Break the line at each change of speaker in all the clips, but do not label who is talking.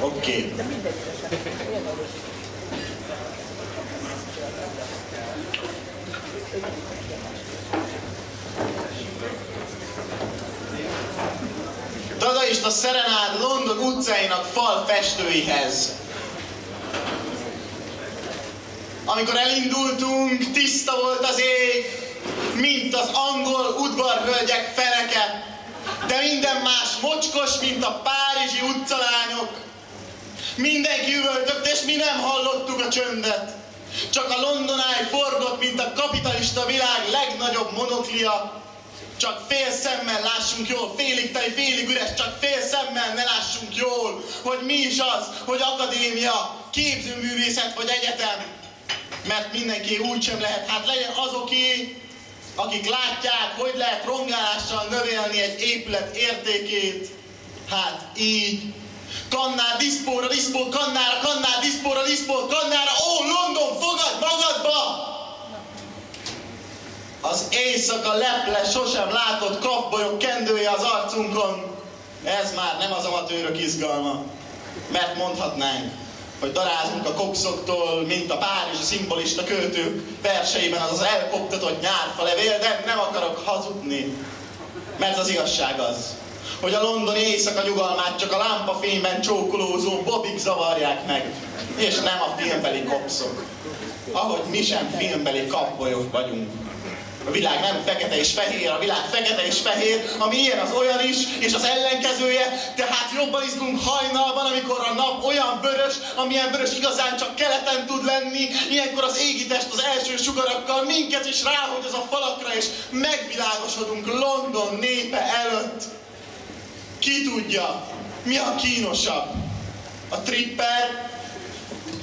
Oké. Okay. Dadaista szerenád London utcáinak fal festőihez. Amikor elindultunk, tiszta volt az ég, mint az angol udvarhölgyek feneke, de minden más mocskos, mint a párizsi utcalányok. Mindenki üvöltött, és mi nem hallottuk a csöndet. Csak a Londonáj forgott, mint a kapitalista világ legnagyobb monoklia. Csak fél szemmel lássunk jól, félig tej, félig üres, csak fél szemmel ne lássunk jól, hogy mi is az, hogy akadémia, képzőművészet vagy egyetem. Mert mindenki úgy sem lehet, hát legyen azoké, akik látják, hogy lehet rongálással növelni egy épület értékét. Hát így. Kannál diszpóra, diszpó, kannára, kannál diszpóra, diszpó, kannára. Ó, London, fogad magadba! Az éjszaka leple, sosem látott kapbolyok kendője az arcunkon. Ez már nem az amatőrök izgalma. Mert mondhatnánk, hogy darázunk a kopszoktól, mint a párizsi szimbolista költők verseiben az az elkoptatott nyárfa levél, de nem akarok hazudni. Mert az igazság az, hogy a londoni éjszaka nyugalmát csak a lámpafényben csókolózó bobik zavarják meg, és nem a filmbeli kopszok. Ahogy mi sem filmbeli kapbolyok vagyunk. A világ nem fekete és fehér, a világ fekete és fehér, ami ilyen az olyan is, és az ellenkezője, tehát jobban izgunk hajnalban, amikor a nap olyan vörös, amilyen vörös igazán csak keleten tud lenni, ilyenkor az égitest az első sugarakkal minket is ráhogy az a falakra, és megvilágosodunk London népe előtt. Ki tudja, mi a kínosabb? A tripper,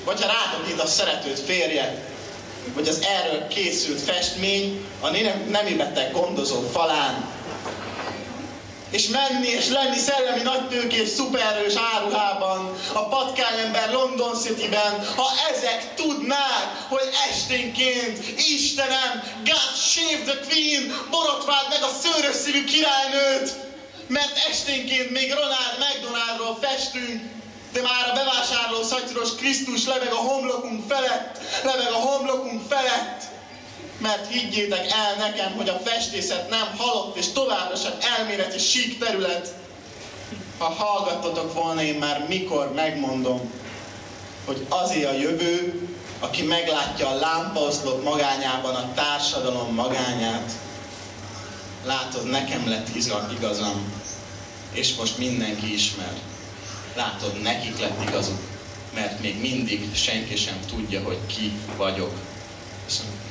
vagy ha rátok a szeretőt férje, vagy az erről készült festmény a nem, nemi beteg gondozó falán. És menni és lenni szellemi nagytőkés szupererős áruhában, a patkányember London City-ben, ha ezek tudnák, hogy esténként Istenem, God save the Queen, borotváld meg a szőrös szívű királynőt, mert esténként még Ronald McDonaldról festünk, de már a bevásárló szatyros Krisztus lebeg a homlokunk felett, lebeg a homlokunk felett. Mert higgyétek el nekem, hogy a festészet nem halott és továbbra sem elméleti sík terület. Ha hallgattatok volna, én már mikor megmondom, hogy azért a jövő, aki meglátja a lámpaoszlop magányában a társadalom magányát. Látod, nekem lett igazam, és most mindenki ismer. Látod, nekik lett igazuk, mert még mindig senki sem tudja, hogy ki vagyok. Köszönöm.